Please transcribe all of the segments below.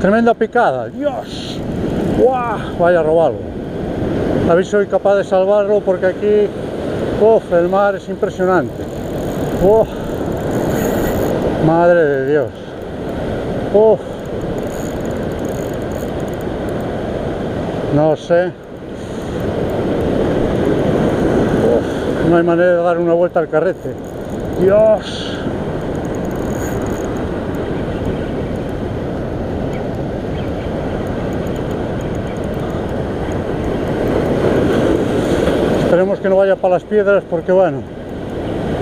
Tremenda picada, Dios. ¡Guau! Vaya a robarlo. A ver si soy capaz de salvarlo porque aquí, uf, el mar es impresionante. Uf. Madre de Dios. Uf. No sé. Uf, no hay manera de dar una vuelta al carrete. Dios. Esperemos que no vaya para las piedras porque bueno,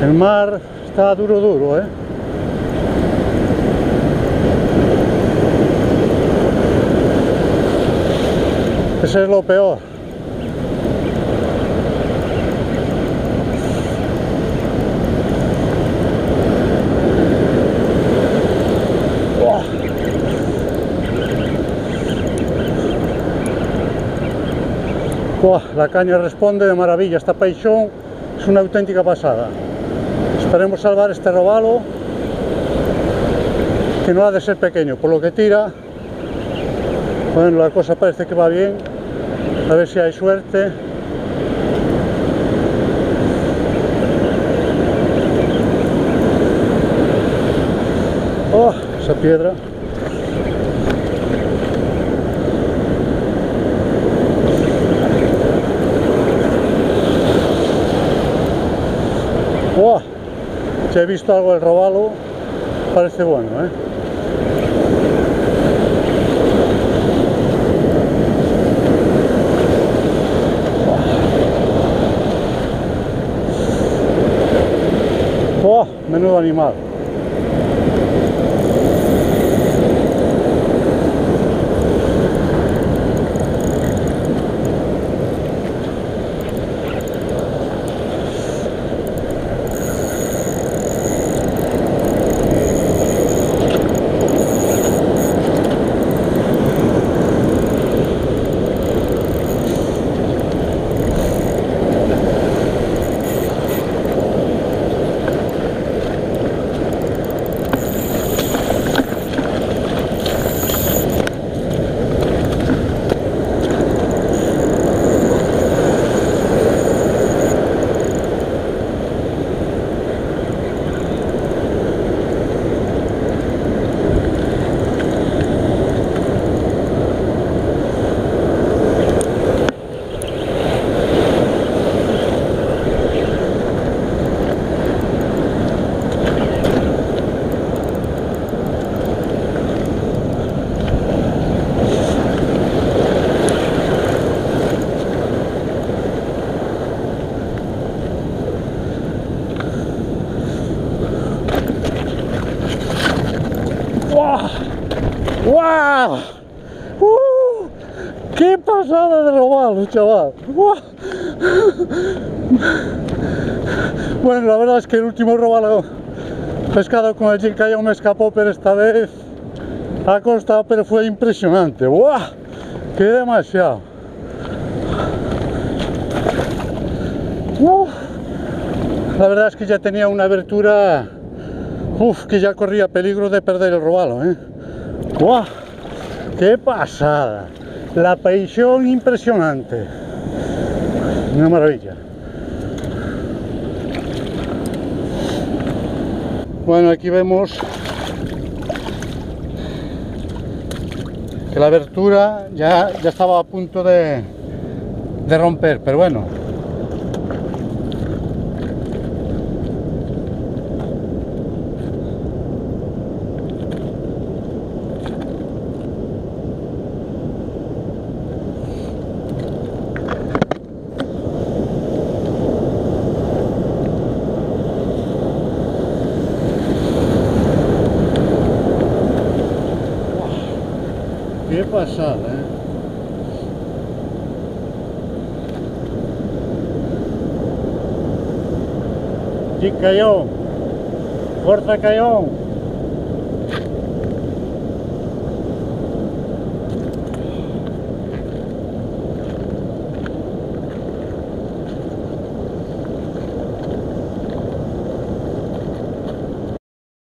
el mar está duro duro, ¿eh? Ese es lo peor. La caña responde de maravilla, esta paixón es una auténtica pasada. Esperemos salvar este robalo, que no ha de ser pequeño, por lo que tira. Bueno, la cosa parece que va bien, a ver si hay suerte. Oh, esa piedra. ¡Wow! Si he visto algo del robalo, parece bueno, ¿eh? ¡Oh! Menudo animal. ¡Guau! ¡Uh! ¡Qué pasada de robarlo, chaval! Bueno, la verdad es que el último robalo pescado con el Jincayón me escapó, pero esta vez ha costado, pero fue impresionante. ¡Guau! ¡Qué demasiado! La verdad es que ya tenía una abertura Uf, que ya corría peligro de perder el robalo, ¿eh? ¡Guau! ¡Qué pasada! La paisión impresionante. Una maravilla. Bueno, aquí vemos que la abertura ya, ya estaba a punto de, de romper, pero bueno, Qué pasada, ¿eh? Chicayón, Corta Cayón.